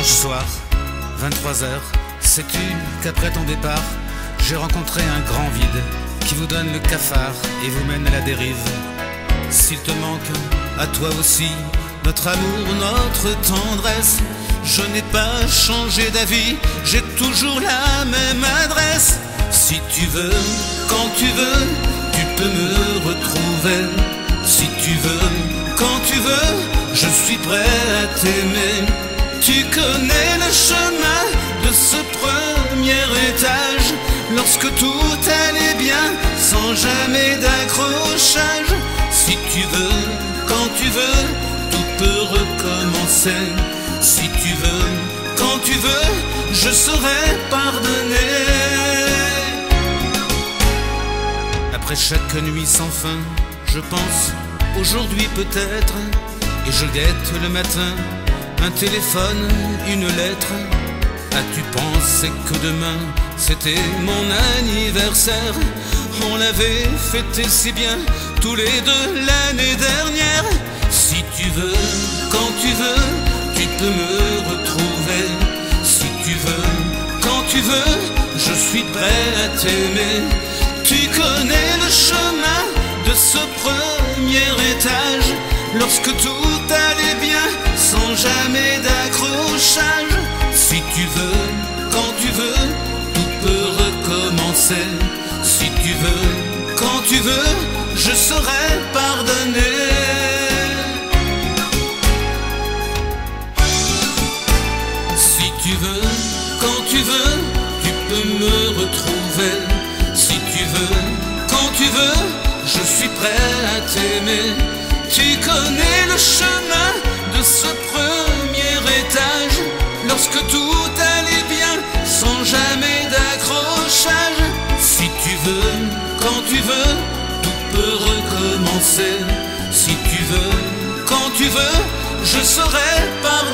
23 heures, sais-tu qu'après ton départ, j'ai rencontré un grand vide qui vous donne le cafard et vous mène à la dérive. S'il te manque, à toi aussi, notre amour, notre tendresse, je n'ai pas changé d'avis, j'ai toujours la même adresse. Si tu veux, quand tu veux, tu peux me retrouver. Si tu veux, quand tu veux, je suis prêt à t'aimer. Tu connais le chemin de ce premier étage, lorsque tout allait bien, sans jamais d'accrochage. Si tu veux, quand tu veux, tout peut recommencer. Si tu veux, quand tu veux, je saurai pardonner. Après chaque nuit sans fin, je pense aujourd'hui peut-être, et je guette le matin un téléphone, une lettre. As-tu pensé que demain c'était mon anniversaire? On l'avait fêté si bien tous les deux l'année dernière. Si tu veux, quand tu veux, tu peux me retrouver. Si tu veux, quand tu veux, je suis prêt à t'aimer. Tu connais le chemin de ce premier étage lorsque tout allait bien jamais d'accrochage. Si tu veux, quand tu veux, tout peut recommencer. Si tu veux, quand tu veux, je saurai pardonner. Si tu veux, quand tu veux, tu peux me retrouver. Si tu veux, quand tu veux, je suis prêt à t'aimer. Tu connais le chemin tu veux, tout peut recommencer. Si tu veux, quand tu veux, je saurai pardonner.